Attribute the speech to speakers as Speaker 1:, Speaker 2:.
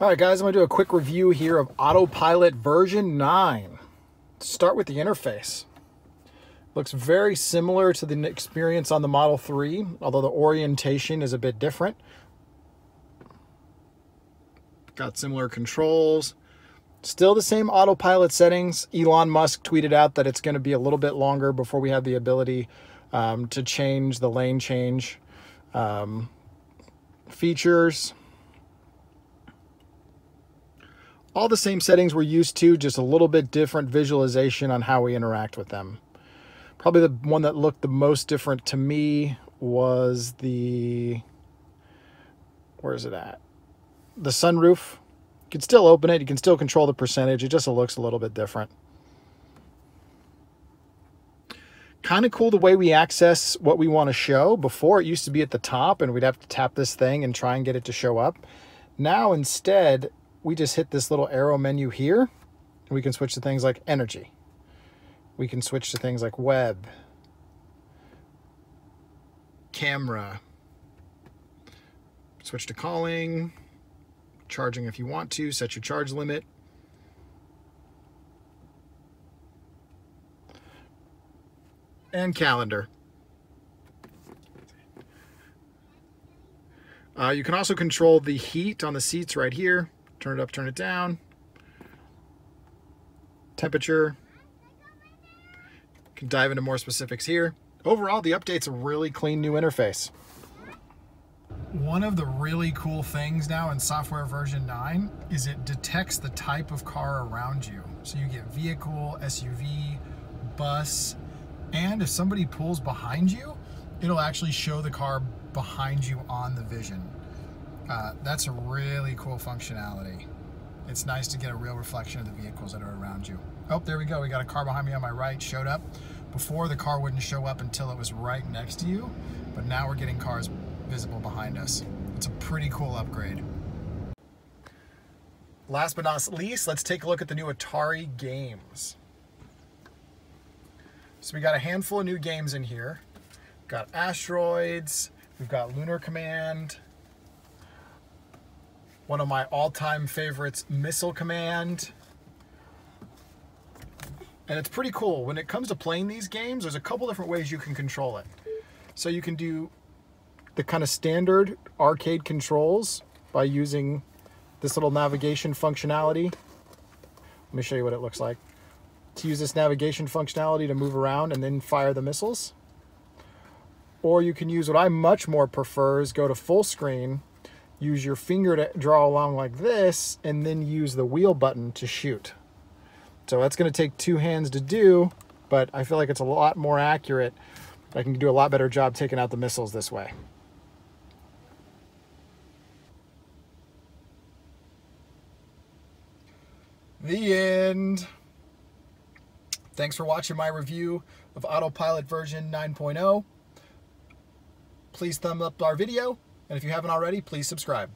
Speaker 1: All right, guys, I'm gonna do a quick review here of Autopilot version 9. Start with the interface. Looks very similar to the experience on the Model 3, although the orientation is a bit different. Got similar controls. Still the same autopilot settings. Elon Musk tweeted out that it's going to be a little bit longer before we have the ability um, to change the lane change um, features. All the same settings we're used to, just a little bit different visualization on how we interact with them. Probably the one that looked the most different to me was the, where is it at? The sunroof. You can still open it. You can still control the percentage. It just looks a little bit different. Kind of cool the way we access what we want to show. Before it used to be at the top and we'd have to tap this thing and try and get it to show up. Now instead, we just hit this little arrow menu here. And we can switch to things like energy. We can switch to things like web, camera, switch to calling, charging if you want to, set your charge limit. And calendar. Uh, you can also control the heat on the seats right here. Turn it up, turn it down. Temperature. Can dive into more specifics here. Overall, the update's a really clean new interface. One of the really cool things now in software version 9 is it detects the type of car around you. So you get vehicle, SUV, bus, and if somebody pulls behind you, it'll actually show the car behind you on the vision. Uh, that's a really cool functionality. It's nice to get a real reflection of the vehicles that are around you. Oh, there we go. We got a car behind me on my right, showed up. Before, the car wouldn't show up until it was right next to you, but now we're getting cars visible behind us. It's a pretty cool upgrade. Last but not least, let's take a look at the new Atari games. So we got a handful of new games in here. We've got Asteroids, we've got Lunar Command, one of my all-time favorites, Missile Command. And it's pretty cool. When it comes to playing these games, there's a couple different ways you can control it. So you can do the kind of standard arcade controls by using this little navigation functionality. Let me show you what it looks like. To use this navigation functionality to move around and then fire the missiles. Or you can use what I much more prefer is go to full screen use your finger to draw along like this, and then use the wheel button to shoot. So that's going to take two hands to do, but I feel like it's a lot more accurate. I can do a lot better job taking out the missiles this way. The end. Thanks for watching my review of Autopilot version 9.0. Please thumb up our video and if you haven't already, please subscribe.